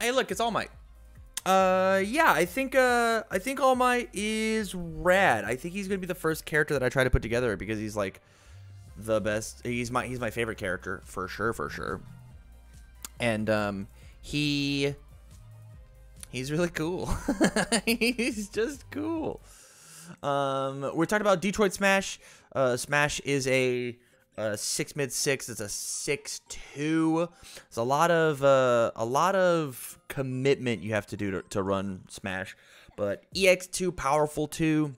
Hey, look, it's All Might. Uh, yeah, I think uh, I think All Might is rad. I think he's gonna be the first character that I try to put together because he's like the best. He's my he's my favorite character for sure, for sure. And um, he he's really cool. he's just cool. Um, we're talking about Detroit Smash. Uh, Smash is a, a six mid six. It's a six two. It's a lot of uh, a lot of commitment you have to do to, to run Smash. But EX two, powerful two,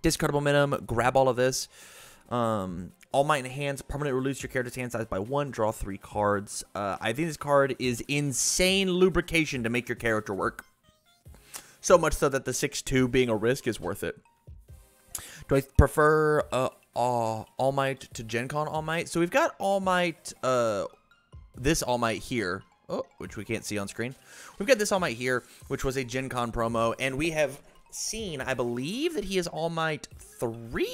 discard momentum, grab all of this. Um, all Might Enhance, permanently reduce your character's hand size by one, draw three cards. Uh, I think this card is insane lubrication to make your character work. So much so that the 6-2 being a risk is worth it. Do I prefer uh, uh, All Might to Gen Con All Might? So we've got All Might, uh, this All Might here, oh, which we can't see on screen. We've got this All Might here, which was a Gen Con promo, and we have seen, I believe, that he is All Might 3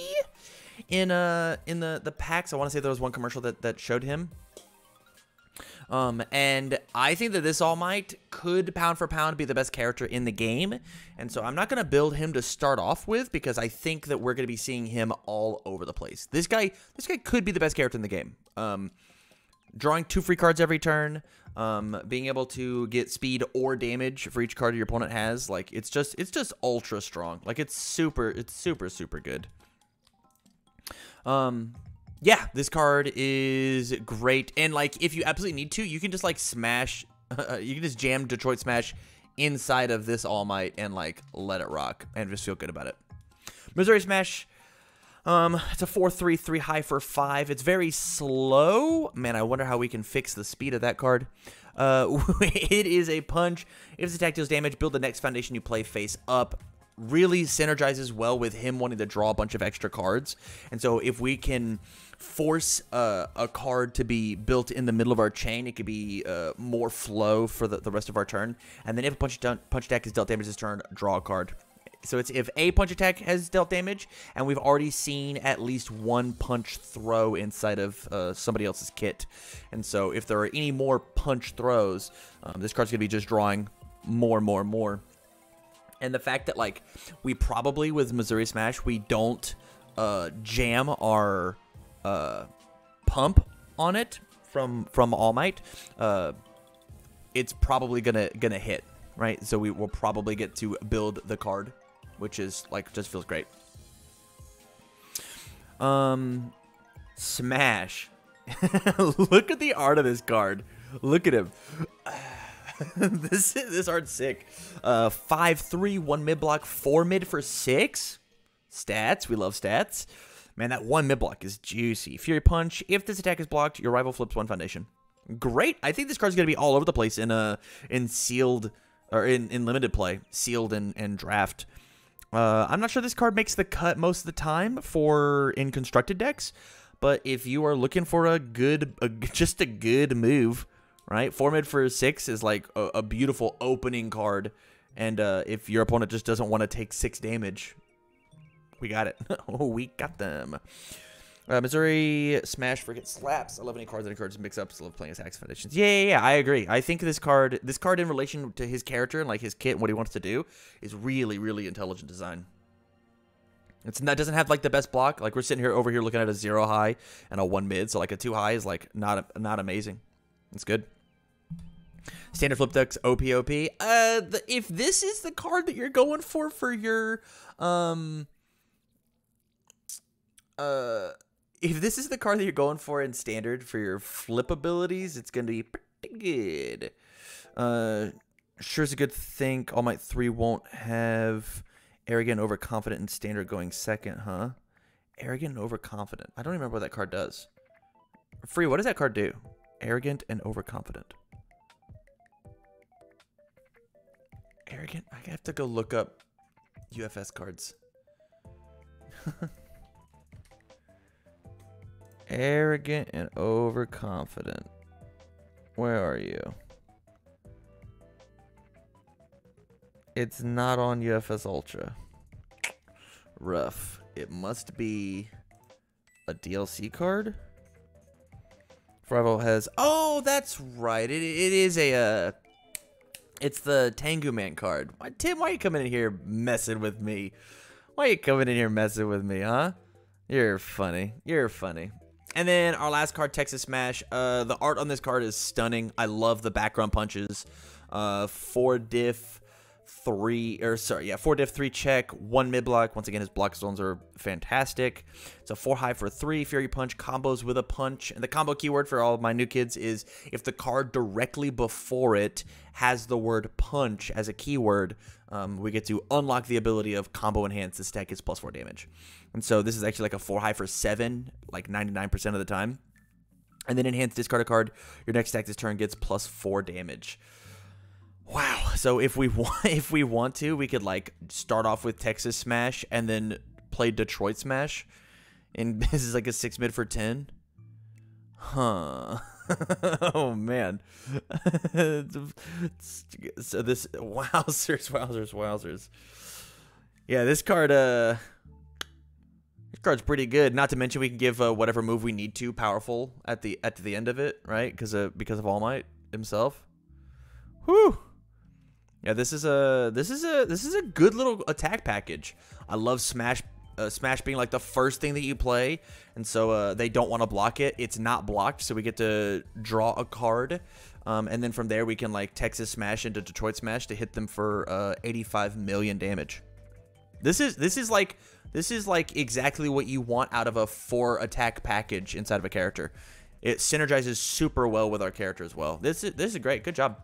in uh in the the packs. I want to say there was one commercial that that showed him. Um, and I think that this All Might could pound for pound be the best character in the game. And so I'm not going to build him to start off with because I think that we're going to be seeing him all over the place. This guy, this guy could be the best character in the game. Um, drawing two free cards every turn, um, being able to get speed or damage for each card your opponent has, like it's just, it's just ultra strong. Like it's super, it's super, super good. Um, yeah, this card is great. And like, if you absolutely need to, you can just like smash, uh, you can just jam Detroit Smash inside of this All Might and like let it rock and just feel good about it. Missouri Smash. Um, it's a 4-3, 3 high for 5. It's very slow. Man, I wonder how we can fix the speed of that card. Uh, it is a punch. If this attack deals damage, build the next foundation you play face up really synergizes well with him wanting to draw a bunch of extra cards. And so if we can force uh, a card to be built in the middle of our chain, it could be uh, more flow for the, the rest of our turn. And then if a punch, punch attack is dealt damage this turn, draw a card. So it's if a punch attack has dealt damage, and we've already seen at least one punch throw inside of uh, somebody else's kit. And so if there are any more punch throws, um, this card's going to be just drawing more, and more, and more and the fact that like we probably with Missouri Smash we don't uh, jam our uh, pump on it from from All Might, uh, it's probably gonna gonna hit right. So we will probably get to build the card, which is like just feels great. Um, Smash. Look at the art of this card. Look at him. this this art's sick. Uh, five three one mid block four mid for six. Stats. We love stats. Man, that one mid block is juicy. Fury punch. If this attack is blocked, your rival flips one foundation. Great. I think this card's gonna be all over the place in a uh, in sealed or in in limited play, sealed and and draft. Uh, I'm not sure this card makes the cut most of the time for in constructed decks, but if you are looking for a good, a, just a good move, right? Four mid for six is like a, a beautiful opening card. And uh, if your opponent just doesn't want to take six damage, we got it. oh, we got them. Uh, Missouri Smash forget slaps. I love any cards that encourages mix-ups. I love playing attacks foundations. Yeah, yeah, yeah, I agree. I think this card, this card in relation to his character and like his kit and what he wants to do, is really, really intelligent design. It's that doesn't have like the best block. Like we're sitting here over here looking at a zero high and a one mid, so like a two high is like not not amazing. It's good. Standard flip decks, OPOP. Uh, the, if this is the card that you're going for for your, um, uh, if this is the card that you're going for in standard for your flip abilities, it's gonna be pretty good. Uh, sure is a good thing. All Might three won't have arrogant, overconfident, and standard going second, huh? Arrogant and overconfident. I don't remember what that card does. Free. What does that card do? Arrogant and overconfident. Arrogant? I have to go look up UFS cards. arrogant and overconfident. Where are you? It's not on UFS Ultra. Rough. It must be a DLC card? Bravo has... Oh, that's right. It, it is a... Uh, It's the Tengu Man card. Why, Tim, why are you coming in here messing with me? Why are you coming in here messing with me, huh? You're funny. You're funny. And then our last card, Texas Smash. Uh, the art on this card is stunning. I love the background punches. Uh, four diff, three or sorry, yeah, four diff, three check, one mid block. Once again, his block zones are fantastic. It's a four high for three Fury Punch combos with a punch. And the combo keyword for all of my new kids is if the card directly before it has the word punch as a keyword, um, we get to unlock the ability of combo enhance. This stack gets plus four damage. And so this is actually like a four high for seven, like 99% of the time. And then enhance discard a card. Your next stack this turn gets plus four damage. Wow. So if we want, if we want to, we could like start off with Texas Smash and then play Detroit Smash. And this is like a six mid for ten. Huh. oh man. so this wowzers, wowzers, wowzers. Yeah, this card uh this card's pretty good. Not to mention we can give uh, whatever move we need to powerful at the at the end of it, right? Because uh, because of All Might himself. Whew. Yeah, this is a this is a this is a good little attack package. I love Smash uh, Smash being like the first thing that you play, and so uh, they don't want to block it. It's not blocked, so we get to draw a card, um, and then from there we can like Texas Smash into Detroit Smash to hit them for uh, 85 million damage. This is this is like this is like exactly what you want out of a four attack package inside of a character. It synergizes super well with our character as well. This is this is great. Good job.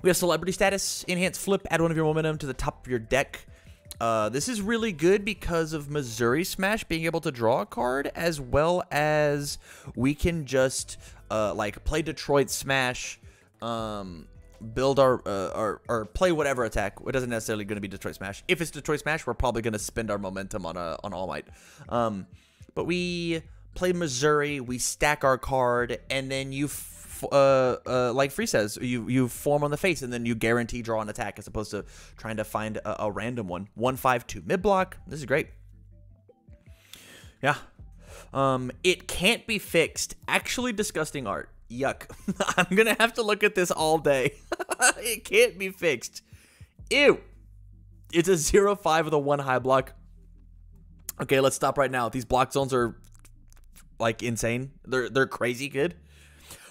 We have celebrity status, enhance flip, add one of your momentum to the top of your deck. Uh, this is really good because of Missouri Smash being able to draw a card, as well as we can just uh, like play Detroit Smash, um, build our, uh, our or play whatever attack. It doesn't necessarily going to be Detroit Smash. If it's Detroit Smash, we're probably going to spend our momentum on a on All Might. Um, but we play Missouri, we stack our card, and then you uh, uh, like Free says, you you form on the face and then you guarantee draw an attack as opposed to trying to find a, a random one. One five two mid block. This is great. Yeah. Um, it can't be fixed. Actually, disgusting art. Yuck. I'm gonna have to look at this all day. it can't be fixed. Ew. It's a zero five with a one high block. Okay, let's stop right now. These block zones are like insane. They're they're crazy good.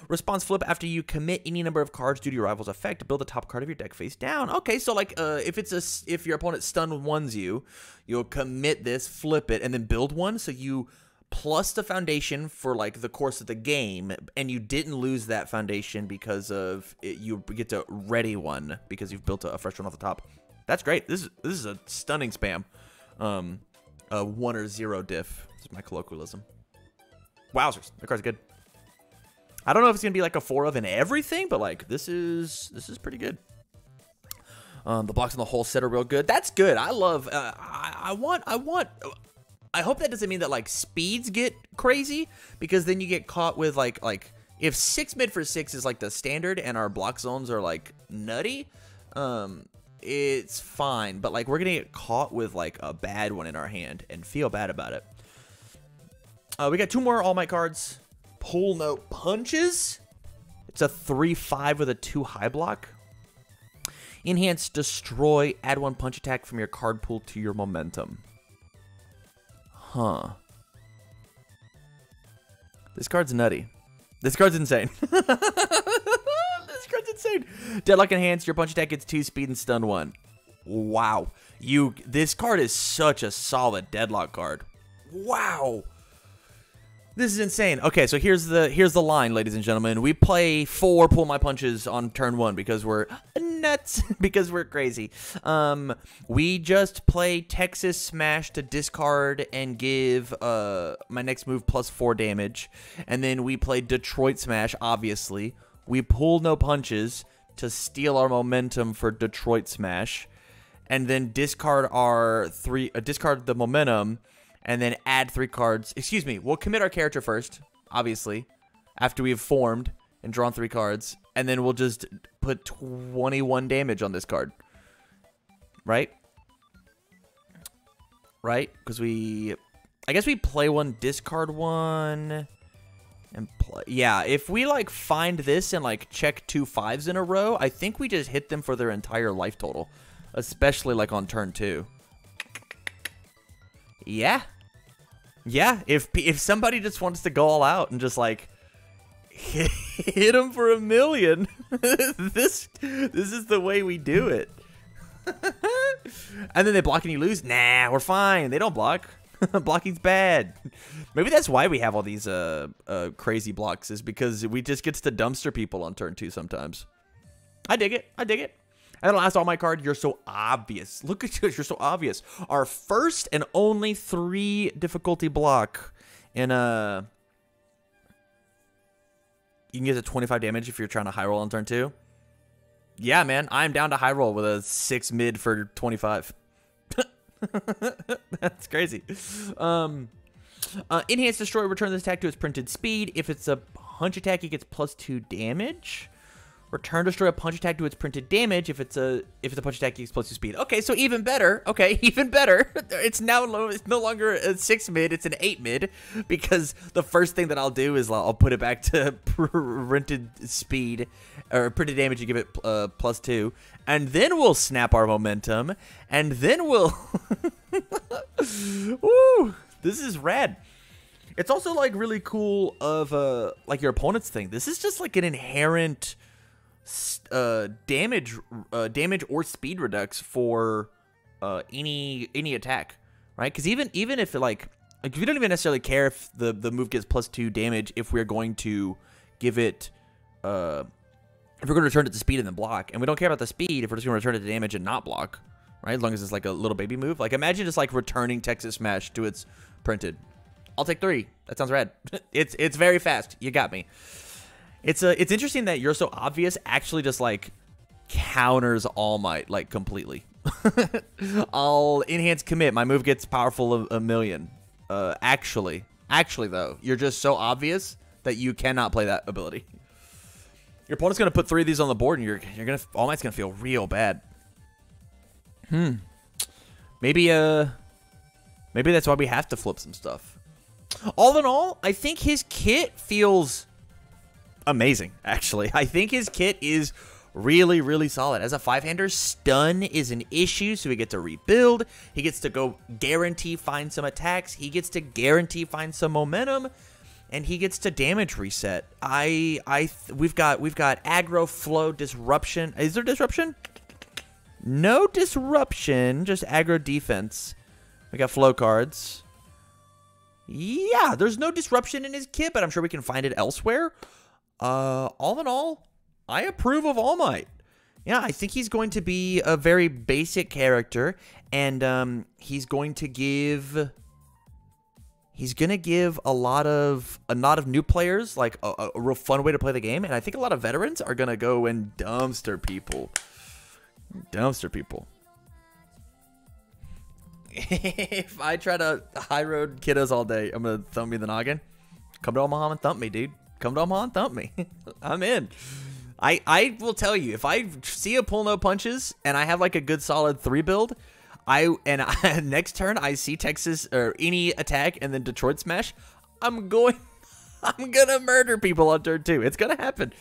Response flip after you commit any number of cards due to your rival's effect. Build the top card of your deck face down. Okay, so like uh, if it's a if your opponent stun ones you, you'll commit this, flip it, and then build one. So you plus the foundation for like the course of the game, and you didn't lose that foundation because of it, you get to ready one because you've built a, a fresh one off the top. That's great. This is this is a stunning spam. Um, a one or zero diff. Is my colloquialism. Wowzers, the card's good. I don't know if it's gonna be like a four of in everything, but like this is this is pretty good. Um, the blocks on the whole set are real good. That's good. I love. Uh, I, I want. I want. I hope that doesn't mean that like speeds get crazy because then you get caught with like like if six mid for six is like the standard and our block zones are like nutty, um, it's fine. But like we're gonna get caught with like a bad one in our hand and feel bad about it. Uh, we got two more All Might cards pull no punches. It's a 3-5 with a 2 high block. Enhance destroy. Add one punch attack from your card pool to your momentum. Huh. This card's nutty. This card's insane. this card's insane. Deadlock enhanced. Your punch attack gets two speed and stun one. Wow. You. This card is such a solid deadlock card. Wow. This is insane. Okay, so here's the here's the line, ladies and gentlemen. We play four pull my punches on turn one because we're nuts because we're crazy. Um, we just play Texas Smash to discard and give uh my next move plus four damage, and then we play Detroit Smash. Obviously, we pull no punches to steal our momentum for Detroit Smash, and then discard our three uh, discard the momentum and then add three cards. Excuse me, we'll commit our character first, obviously, after we've formed and drawn three cards, and then we'll just put 21 damage on this card. Right? Right? Because we... I guess we play one, discard one, And play. Yeah, if we like find this and like check two fives in a row, I think we just hit them for their entire life total. Especially like on turn two. Yeah. Yeah, if if somebody just wants to go all out and just like hit, him for a million, this this is the way we do it. and then they block and you lose. Nah, we're fine. They don't block. Blocking's bad. Maybe that's why we have all these uh, uh crazy blocks is because we just gets to dumpster people on turn two sometimes. I dig it. I dig it. And last All Might card, you're so obvious. Look at you, you're so obvious. Our first and only three difficulty block in a. You can get to 25 damage if you're trying to high roll on turn two. Yeah, man, I'm down to high roll with a six mid for 25. That's crazy. Um, uh, Enhanced Destroy returns this attack to its printed speed. If it's a punch attack, it gets plus two damage. Return destroy a punch attack to its printed damage if it's a if it's a punch attack gets plus two speed. Okay, so even better. Okay, even better. It's now low, it's no longer a six mid, it's an eight mid because the first thing that I'll do is I'll put it back to printed speed or printed damage. You give it uh, plus two, and then we'll snap our momentum, and then we'll. This is rad. It's also like really cool of uh like your opponent's thing. This is just like an inherent uh, damage, uh, damage or speed redux for uh, any any attack, right? Because even even if like like we don't even necessarily care if the the move gets plus two damage if we're going to give it uh if we're going to return it to speed and then block, and we don't care about the speed if we're just going to return it to damage and not block, right? As long as it's like a little baby move. Like imagine just like returning Texas Smash to its printed. I'll take three. That sounds rad. it's it's very fast. You got me. It's a it's interesting that you're so obvious actually just like counters All Might like completely. I'll enhance commit. My move gets powerful a, a million. Uh, actually, actually though, you're just so obvious that you cannot play that ability. Your opponent's gonna put three of these on the board, and you're you're gonna All Might's gonna feel real bad. Hmm. Maybe uh, maybe that's why we have to flip some stuff. All in all, I think his kit feels amazing, actually. I think his kit is really, really solid. As a five-hander, stun is an issue, so he gets to rebuild. He gets to go guarantee find some attacks. He gets to guarantee find some momentum. And he gets to damage reset. I, I, we've got, we've got aggro, flow, disruption. Is there disruption? No disruption, just aggro defense. We got flow cards. Yeah, there's no disruption in his kit, but I'm sure we can find it elsewhere. Uh, all in all, I approve of All Might. Yeah, I think he's going to be a very basic character, and um, he's going to give he's gonna give a lot of a lot of new players like a, a, real fun way to play the game, and I think a lot of veterans are gonna go and dumpster people, dumpster people. if I try to high road kiddos all day, I'm gonna thump me the noggin. Come to Omaha and thump me, dude. Come to Omaha and thump me. I'm in. I I will tell you if I see a pull no punches and I have like a good solid three build, I and I, next turn I see Texas or any attack and then Detroit smash, I'm going. I'm gonna murder people on turn two. It's gonna happen.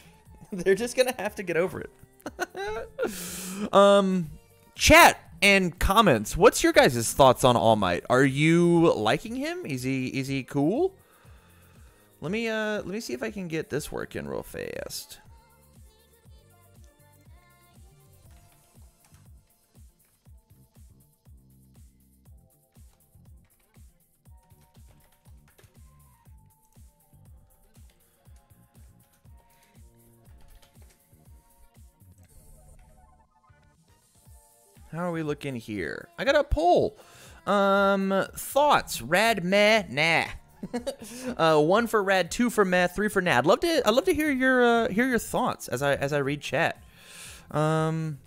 They're just gonna have to get over it. um, chat and comments. What's your guys' thoughts on All Might? Are you liking him? Is he is he cool? Let me uh let me see if I can get this working real fast. How are we looking here? I got a poll. Um, thoughts? Rad meh nah. uh, one for rad, two for meh, three for nad. Love to. I'd love to hear your uh, hear your thoughts as I as I read chat. Um,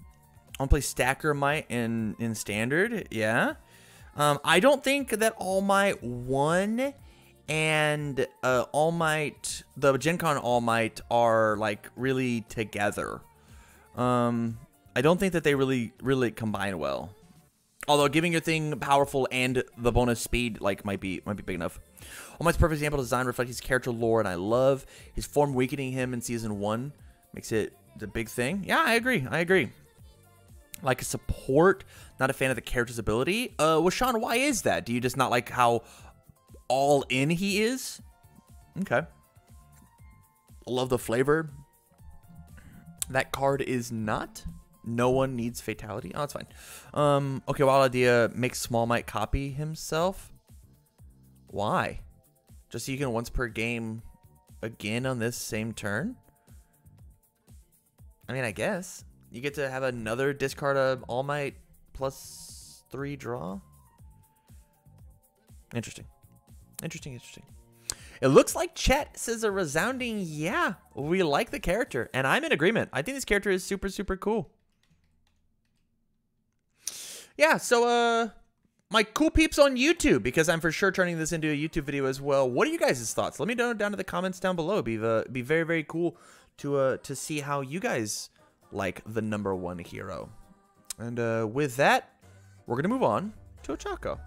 I to play Stacker Might in in standard. Yeah. Um, I don't think that All Might one and uh, All Might, the Gen Con All Might are like really together. Um, I don't think that they really really combine well. Although giving your thing powerful and the bonus speed like might be might be big enough. Might's perfect example design reflects his character lore, and I love his form weakening him in season one makes it the big thing. Yeah, I agree. I agree. Like a support, not a fan of the character's ability. Uh, well, Sean, why is that? Do you just not like how all in he is? Okay. Love the flavor. That card is not. No one needs fatality. Oh, that's fine. Um, okay, wild idea. Make Small Might copy himself. Why? Just so you can once per game again on this same turn? I mean, I guess. You get to have another discard of All Might plus three draw. Interesting. Interesting, interesting. It looks like Chet says a resounding yeah. We like the character, and I'm in agreement. I think this character is super, super cool. Yeah, so uh my cool peeps on YouTube, because I'm for sure turning this into a YouTube video as well. What are you guys' thoughts? Let me know down in the comments down below. Be be very, very cool to uh to see how you guys like the number one hero. And uh with that, we're gonna move on to Ochako.